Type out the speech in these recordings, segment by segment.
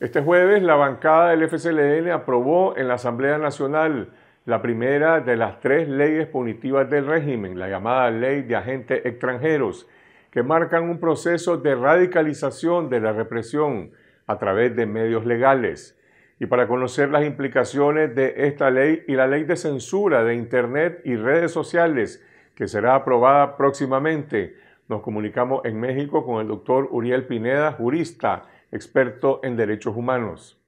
Este jueves la bancada del FCLN aprobó en la Asamblea Nacional la primera de las tres leyes punitivas del régimen, la llamada Ley de Agentes Extranjeros, que marcan un proceso de radicalización de la represión a través de medios legales. Y para conocer las implicaciones de esta ley y la ley de censura de Internet y redes sociales, que será aprobada próximamente, nos comunicamos en México con el doctor Uriel Pineda, jurista experto en derechos humanos.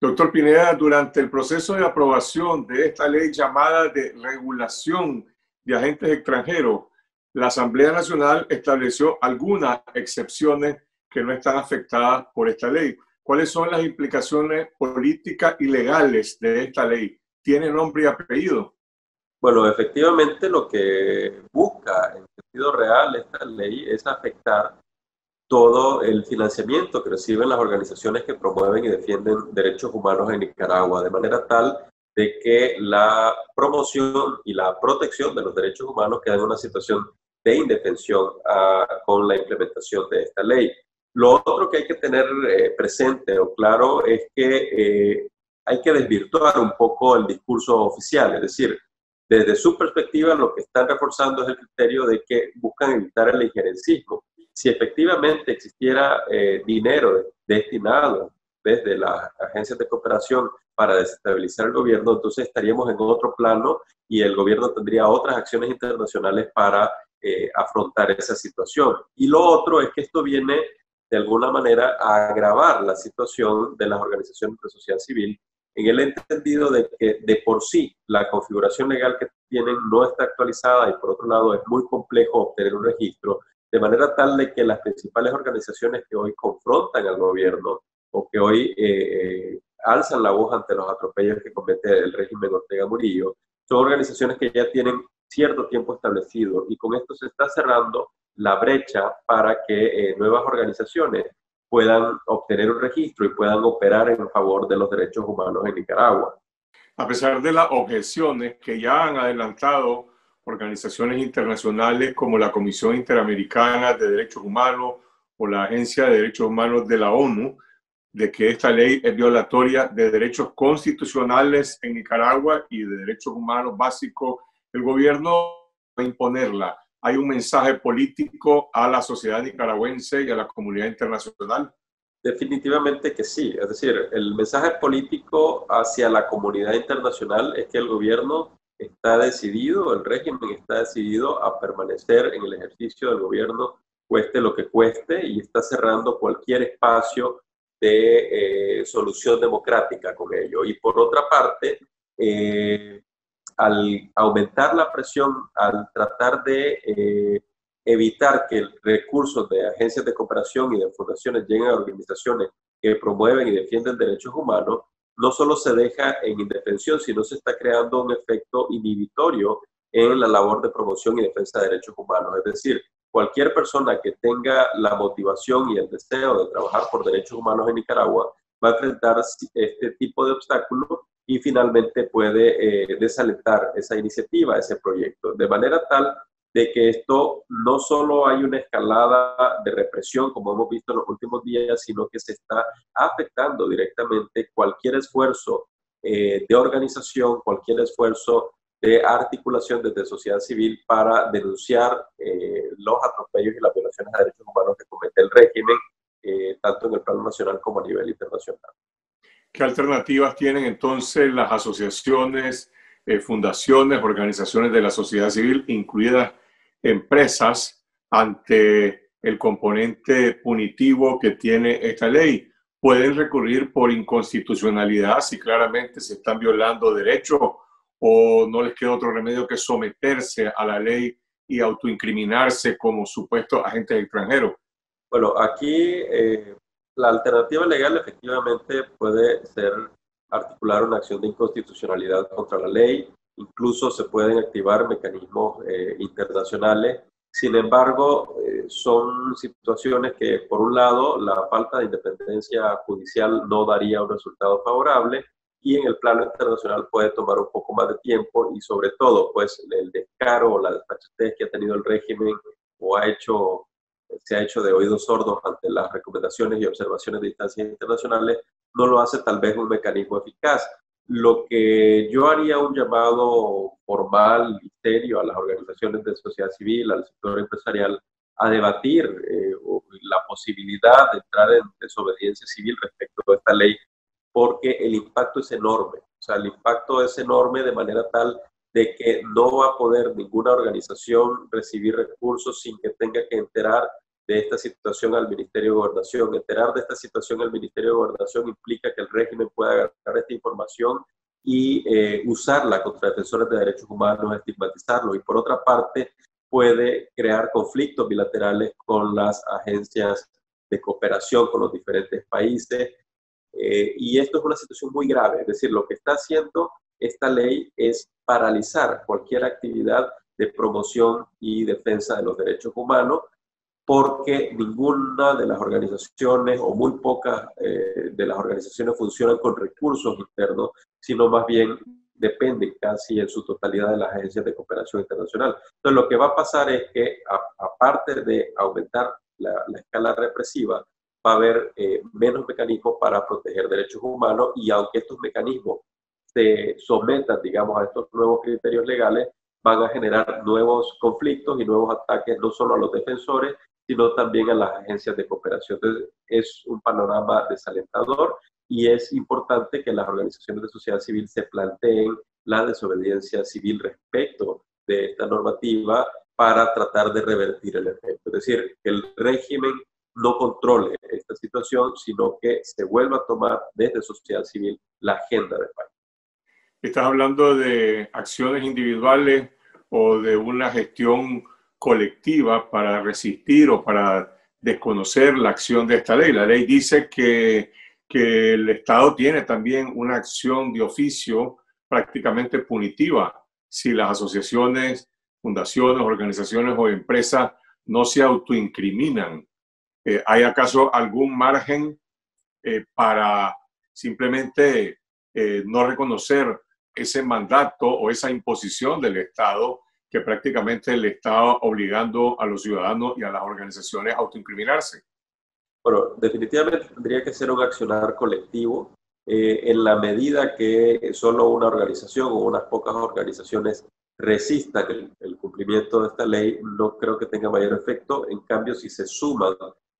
Doctor Pineda, durante el proceso de aprobación de esta ley llamada de regulación de agentes extranjeros, la Asamblea Nacional estableció algunas excepciones que no están afectadas por esta ley. ¿Cuáles son las implicaciones políticas y legales de esta ley? ¿Tiene nombre y apellido? Bueno, efectivamente lo que busca en real esta ley es afectar todo el financiamiento que reciben las organizaciones que promueven y defienden derechos humanos en Nicaragua, de manera tal de que la promoción y la protección de los derechos humanos quedan en una situación de indefensión ah, con la implementación de esta ley. Lo otro que hay que tener eh, presente o claro es que eh, hay que desvirtuar un poco el discurso oficial, es decir, desde su perspectiva, lo que están reforzando es el criterio de que buscan evitar el injerencismo. Si efectivamente existiera eh, dinero destinado desde las agencias de cooperación para desestabilizar el gobierno, entonces estaríamos en otro plano y el gobierno tendría otras acciones internacionales para eh, afrontar esa situación. Y lo otro es que esto viene de alguna manera a agravar la situación de las organizaciones de sociedad civil en el entendido de que de por sí la configuración legal que tienen no está actualizada y por otro lado es muy complejo obtener un registro, de manera tal de que las principales organizaciones que hoy confrontan al gobierno o que hoy eh, eh, alzan la voz ante los atropellos que comete el régimen Ortega Murillo, son organizaciones que ya tienen cierto tiempo establecido y con esto se está cerrando la brecha para que eh, nuevas organizaciones puedan obtener un registro y puedan operar en favor de los derechos humanos en Nicaragua. A pesar de las objeciones que ya han adelantado organizaciones internacionales como la Comisión Interamericana de Derechos Humanos o la Agencia de Derechos Humanos de la ONU, de que esta ley es violatoria de derechos constitucionales en Nicaragua y de derechos humanos básicos, el gobierno va a imponerla hay un mensaje político a la sociedad nicaragüense y a la comunidad internacional? Definitivamente que sí. Es decir, el mensaje político hacia la comunidad internacional es que el gobierno está decidido, el régimen está decidido a permanecer en el ejercicio del gobierno, cueste lo que cueste, y está cerrando cualquier espacio de eh, solución democrática con ello. Y por otra parte, eh, al aumentar la presión, al tratar de eh, evitar que recursos de agencias de cooperación y de fundaciones lleguen a organizaciones que promueven y defienden derechos humanos, no solo se deja en indefensión, sino se está creando un efecto inhibitorio en la labor de promoción y defensa de derechos humanos. Es decir, cualquier persona que tenga la motivación y el deseo de trabajar por derechos humanos en Nicaragua va a enfrentar este tipo de obstáculos y finalmente puede eh, desalentar esa iniciativa, ese proyecto, de manera tal de que esto no solo hay una escalada de represión, como hemos visto en los últimos días, sino que se está afectando directamente cualquier esfuerzo eh, de organización, cualquier esfuerzo de articulación desde sociedad civil para denunciar eh, los atropellos y las violaciones de derechos humanos que comete el régimen, tanto en el plano nacional como a nivel internacional. ¿Qué alternativas tienen entonces las asociaciones, eh, fundaciones, organizaciones de la sociedad civil, incluidas empresas, ante el componente punitivo que tiene esta ley? ¿Pueden recurrir por inconstitucionalidad si claramente se están violando derechos o no les queda otro remedio que someterse a la ley y autoincriminarse como supuestos agentes extranjeros? Bueno, aquí eh, la alternativa legal efectivamente puede ser articular una acción de inconstitucionalidad contra la ley, incluso se pueden activar mecanismos eh, internacionales. Sin embargo, eh, son situaciones que, por un lado, la falta de independencia judicial no daría un resultado favorable y en el plano internacional puede tomar un poco más de tiempo y sobre todo, pues, el descaro o la despachatez que ha tenido el régimen o ha hecho se ha hecho de oídos sordos ante las recomendaciones y observaciones de instancias internacionales, no lo hace tal vez un mecanismo eficaz. Lo que yo haría un llamado formal y serio a las organizaciones de sociedad civil, al sector empresarial, a debatir eh, la posibilidad de entrar en desobediencia civil respecto a esta ley, porque el impacto es enorme. O sea, el impacto es enorme de manera tal de que no va a poder ninguna organización recibir recursos sin que tenga que enterar de esta situación al Ministerio de Gobernación. Enterar de esta situación al Ministerio de Gobernación implica que el régimen pueda agarrar esta información y eh, usarla contra defensores de derechos humanos, estigmatizarlo. Y por otra parte, puede crear conflictos bilaterales con las agencias de cooperación con los diferentes países. Eh, y esto es una situación muy grave. Es decir, lo que está haciendo esta ley es paralizar cualquier actividad de promoción y defensa de los derechos humanos porque ninguna de las organizaciones o muy pocas eh, de las organizaciones funcionan con recursos internos, sino más bien dependen casi en su totalidad de las agencias de cooperación internacional. Entonces, lo que va a pasar es que, aparte de aumentar la, escala represiva, va a haber eh, menos mecanismos para proteger derechos humanos y aunque estos mecanismos se sometan, digamos, a estos nuevos criterios legales, van a generar nuevos conflictos y nuevos ataques no solo a los defensores, sino también a las agencias de cooperación. Entonces, es un panorama desalentador y es importante que las organizaciones de sociedad civil se planteen la desobediencia civil respecto de esta normativa para tratar de revertir el efecto. Es decir, que el régimen no controle esta situación, sino que se vuelva a tomar desde sociedad civil la agenda del país. Estás hablando de acciones individuales o de una gestión colectiva para resistir o para desconocer la acción de esta ley. La ley dice que, que el Estado tiene también una acción de oficio prácticamente punitiva si las asociaciones, fundaciones, organizaciones o empresas no se autoincriminan. Eh, ¿Hay acaso algún margen eh, para simplemente eh, no reconocer ese mandato o esa imposición del Estado que prácticamente le está obligando a los ciudadanos y a las organizaciones a autoincriminarse. Bueno, definitivamente tendría que ser un accionar colectivo eh, en la medida que solo una organización o unas pocas organizaciones resistan el, cumplimiento de esta ley, no creo que tenga mayor efecto. En cambio, si se suman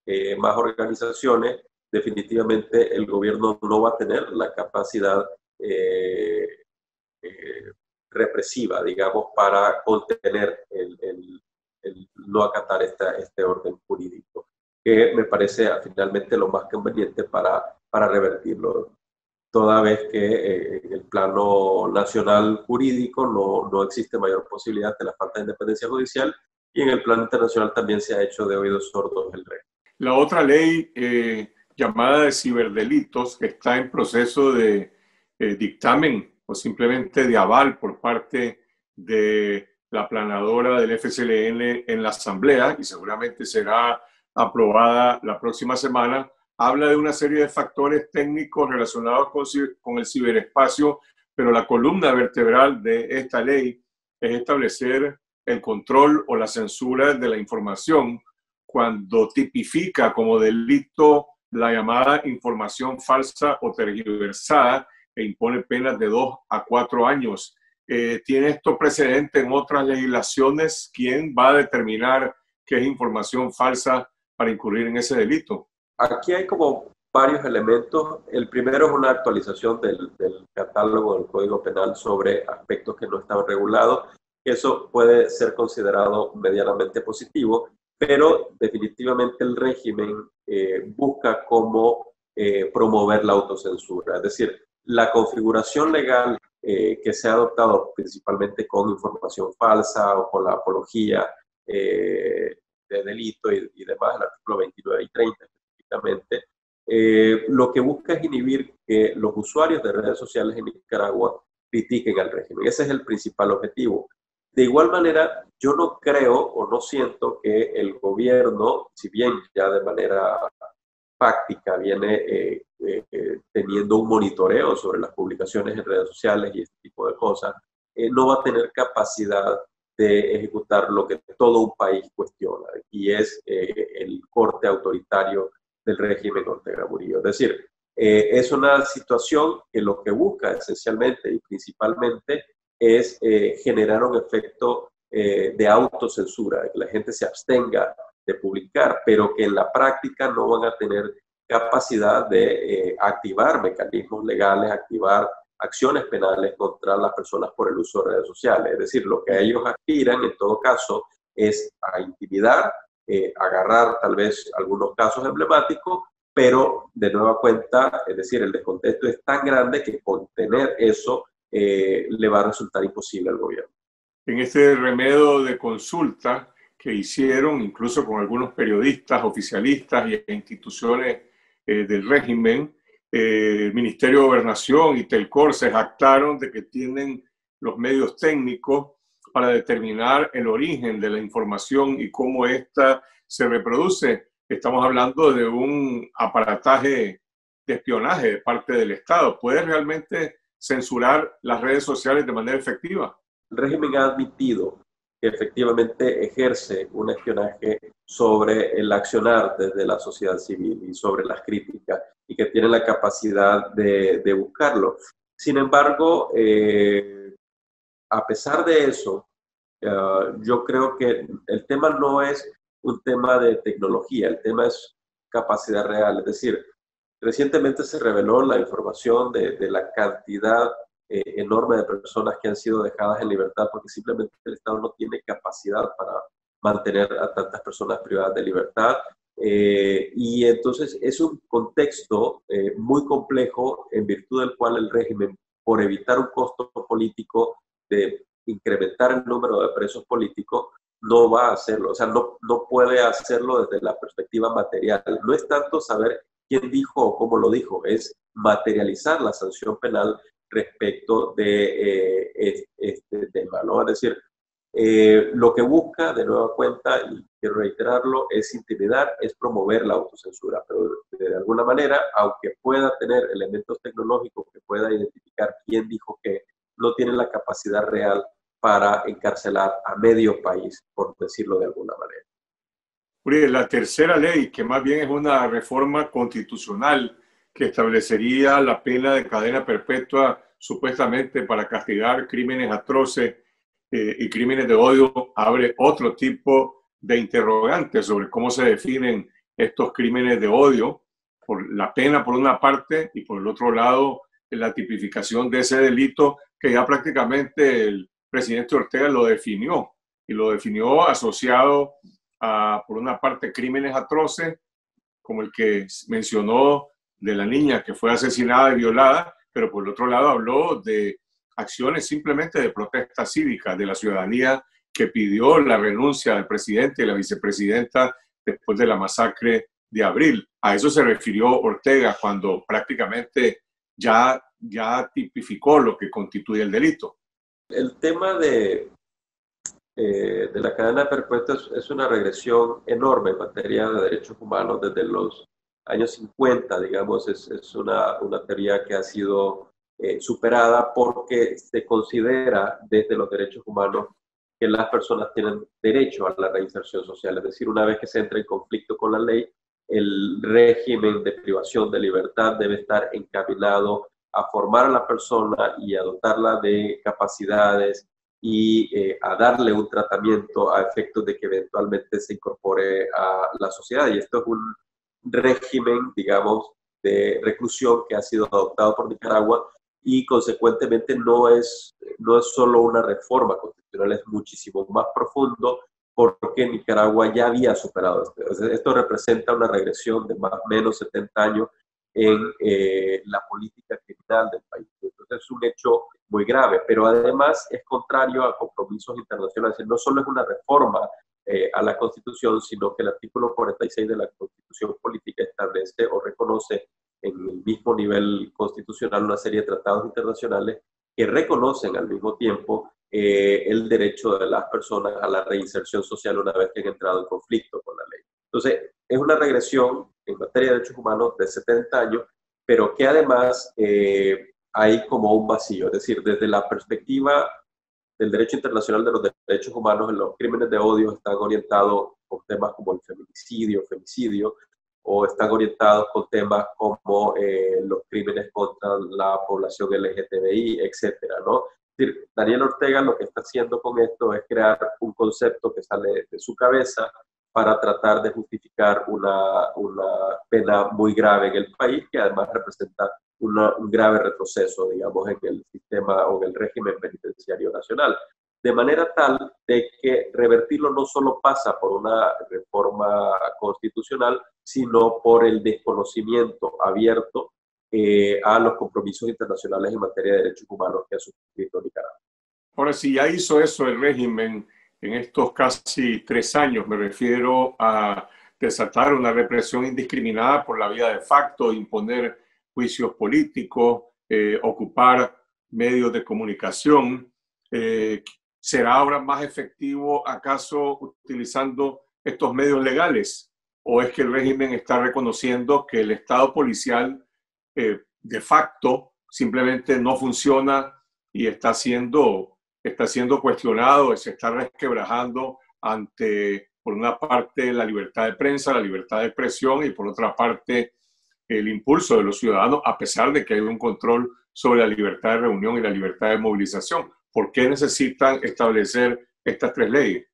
eh, más organizaciones, definitivamente el gobierno no va a tener la capacidad eh, represiva, digamos, para contener el, no acatar esta, este orden jurídico, que me parece finalmente lo más conveniente para, para revertirlo, toda vez que eh, en el plano nacional jurídico no, no existe mayor posibilidad de la falta de independencia judicial y en el plano internacional también se ha hecho de oídos sordos el rey. La otra ley eh, llamada de ciberdelitos que está en proceso de eh, dictamen o simplemente de aval por parte de la planadora del FCLN en la Asamblea y seguramente será aprobada la próxima semana, habla de una serie de factores técnicos relacionados con, el ciberespacio, pero la columna vertebral de esta ley es establecer el control o la censura de la información cuando tipifica como delito la llamada información falsa o tergiversada e impone penas de dos a cuatro años. Eh, ¿Tiene esto precedente en otras legislaciones? ¿Quién va a determinar qué es información falsa para incurrir en ese delito? Aquí hay como varios elementos. El primero es una actualización del, del catálogo del Código Penal sobre aspectos que no estaban regulados. Eso puede ser considerado medianamente positivo, pero definitivamente el régimen eh, busca cómo eh, promover la autocensura. Es decir, la configuración legal eh, que se ha adoptado principalmente con información falsa o con la apología eh, de delito y, demás, el artículo 29 y 30 específicamente, eh, lo que busca es inhibir que los usuarios de redes sociales en Nicaragua critiquen al régimen. Ese es el principal objetivo. De igual manera, yo no creo o no siento que el gobierno, si bien ya de manera práctica viene eh, eh, teniendo un monitoreo sobre las publicaciones en redes sociales y este tipo de cosas, eh, no va a tener capacidad de ejecutar lo que todo un país cuestiona, y es eh, el corte autoritario del régimen Ortega Murillo. Es decir, eh, es una situación que lo que busca esencialmente y principalmente es eh, generar un efecto de autocensura, que la gente se abstenga de publicar, pero que en la práctica no van a tener capacidad de activar mecanismos legales, activar acciones penales contra las personas por el uso de redes sociales. Es decir, lo que ellos aspiran en todo caso es a intimidar, eh, agarrar tal vez algunos casos emblemáticos, pero de nueva cuenta, es decir, el descontento es tan grande que contener eso eh, le va a resultar imposible al gobierno. En este remedio de consulta que hicieron, incluso con algunos periodistas, oficialistas y instituciones eh, del régimen, el Ministerio de Gobernación y Telcor se jactaron de que tienen los medios técnicos para determinar el origen de la información y cómo ésta se reproduce. Estamos hablando de un aparataje de espionaje de parte del Estado. ¿Puede realmente censurar las redes sociales de manera efectiva? El régimen ha admitido que efectivamente ejerce un espionaje sobre el accionar desde la sociedad civil y sobre las críticas y que tiene la capacidad de, buscarlo. Sin embargo, eh, a pesar de eso, eh, yo creo que el tema no es un tema de tecnología, el tema es capacidad real. Es decir, recientemente se reveló la información de, la cantidad eh, enorme de personas que han sido dejadas en libertad porque simplemente el Estado no tiene capacidad para mantener a tantas personas privadas de libertad eh, y entonces es un contexto eh, muy complejo en virtud del cual el régimen, por evitar un costo político de incrementar el número de presos políticos, no va a hacerlo, o sea, no, no puede hacerlo desde la perspectiva material. No es tanto saber quién dijo o cómo lo dijo, es materializar la sanción penal respecto de eh, este tema, ¿no? Es decir, eh, lo que busca, de nueva cuenta, y quiero reiterarlo, es intimidar, es promover la autocensura, pero de, alguna manera, aunque pueda tener elementos tecnológicos que pueda identificar quién dijo que, no tiene la capacidad real para encarcelar a medio país, por decirlo de alguna manera. la tercera ley, que más bien es una reforma constitucional que establecería la pena de cadena perpetua supuestamente para castigar crímenes atroces eh, y crímenes de odio abre otro tipo de interrogantes sobre cómo se definen estos crímenes de odio, por la pena por una parte y por el otro lado la tipificación de ese delito que ya prácticamente el presidente Ortega lo definió y lo definió asociado a, por una parte, crímenes atroces, como el que mencionó de la niña que fue asesinada y violada, pero por el otro lado habló de acciones simplemente de protesta cívica de la ciudadanía que pidió la renuncia del presidente y la vicepresidenta después de la masacre de abril. A eso se refirió Ortega cuando prácticamente ya, ya tipificó lo que constituye el delito. El tema de, eh, de la cadena perpetua es, una regresión enorme en materia de derechos humanos desde los años 50, digamos, es, es una, una teoría que ha sido eh, superada porque se considera desde los derechos humanos que las personas tienen derecho a la reinserción social. Es decir, una vez que se entra en conflicto con la ley, el régimen de privación de libertad debe estar encaminado a formar a la persona y a dotarla de capacidades y eh, a darle un tratamiento a efectos de que eventualmente se incorpore a la sociedad. Y esto es un régimen, digamos, de reclusión que ha sido adoptado por Nicaragua y consecuentemente no es, no es solo una reforma constitucional, es muchísimo más profundo porque Nicaragua ya había superado esto. Esto representa una regresión de más o menos 70 años en eh, la política criminal del país. Entonces es un hecho muy grave, pero además es contrario a compromisos internacionales. No solo es una reforma eh, a la Constitución, sino que el artículo 46 de la Constitución Política establece o reconoce en el mismo nivel constitucional una serie de tratados internacionales que reconocen al mismo tiempo eh, el derecho de las personas a la reinserción social una vez que han entrado en conflicto con la ley. Entonces, es una regresión en materia de derechos humanos de 70 años, pero que además eh, hay como un vacío, es decir, desde la perspectiva del derecho internacional de los derechos humanos en los crímenes de odio están orientados con temas como el feminicidio, femicidio, o están orientados con temas como eh, los crímenes contra la población LGTBI, etcétera, ¿no? Daniel Ortega lo que está haciendo con esto es crear un concepto que sale de su cabeza para tratar de justificar una, una pena muy grave en el país, que además representa un grave retroceso, digamos, en el sistema o en el régimen penitenciario nacional. De manera tal de que revertirlo no solo pasa por una reforma constitucional, sino por el desconocimiento abierto eh, a los compromisos internacionales en materia de derechos humanos que ha suscrito Nicaragua. Ahora, si ya hizo eso el régimen en estos casi tres años, me refiero a desatar una represión indiscriminada por la vía de facto, imponer juicios políticos, eh, ocupar medios de comunicación. Eh, ¿Será ahora más efectivo acaso utilizando estos medios legales? ¿O es que el régimen está reconociendo que el Estado policial eh, de facto simplemente no funciona y está siendo, está siendo cuestionado, se está resquebrajando ante, por una parte, la libertad de prensa, la libertad de expresión y por otra parte, el impulso de los ciudadanos, a pesar de que hay un control sobre la libertad de reunión y la libertad de movilización. ¿Por qué necesitan establecer estas tres leyes?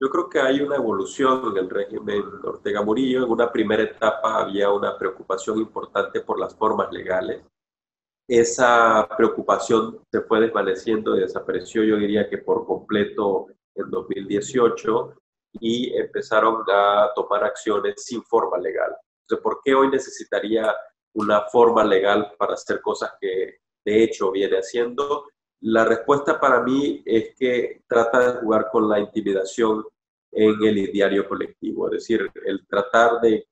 Yo creo que hay una evolución en el régimen Ortega Murillo. En una primera etapa había una preocupación importante por las formas legales. Esa preocupación se fue desvaneciendo y desapareció, yo diría que por completo en 2018 y empezaron a tomar acciones sin forma legal. ¿Por qué hoy necesitaría una forma legal para hacer cosas que de hecho viene haciendo? La respuesta para mí es que trata de jugar con la intimidación en el ideario colectivo, es decir, el tratar de,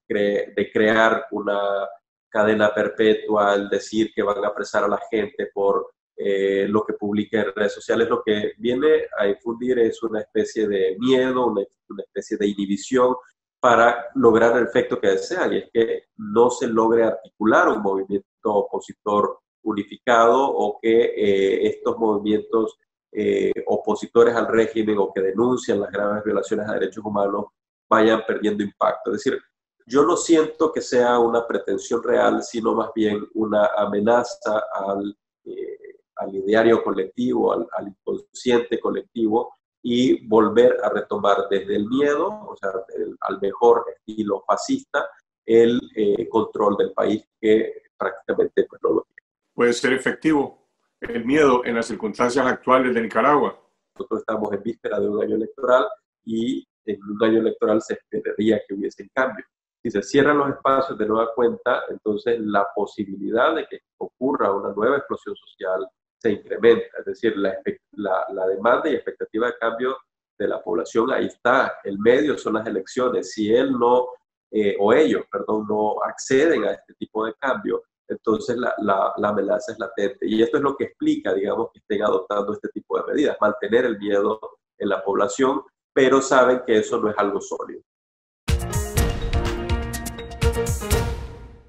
crear una cadena perpetua, el decir que van a apresar a la gente por eh, lo que publica en redes sociales, lo que viene a infundir es una especie de miedo, una especie de inhibición para lograr el efecto que desean, y es que no se logre articular un movimiento opositor unificado o que eh, estos movimientos eh, opositores al régimen o que denuncian las graves violaciones a derechos humanos vayan perdiendo impacto. Es decir, yo no siento que sea una pretensión real, sino más bien una amenaza al, eh, al ideario colectivo, al, al inconsciente colectivo, y volver a retomar desde el miedo, o sea, al mejor estilo fascista, el eh, control del país que prácticamente pues, no lo tiene. ¿Puede ser efectivo el miedo en las circunstancias actuales de Nicaragua? Nosotros estamos en víspera de un año electoral y en un año electoral se esperaría que hubiese cambio. Si se cierran los espacios de nueva cuenta, entonces la posibilidad de que ocurra una nueva explosión social, se incrementa. Es decir, la, la, demanda y expectativa de cambio de la población ahí está. El medio son las elecciones. Si él no, eh, o ellos, perdón, no acceden a este tipo de cambio, entonces la, la, la, amenaza es latente. Y esto es lo que explica, digamos, que estén adoptando este tipo de medidas, mantener el miedo en la población, pero saben que eso no es algo sólido.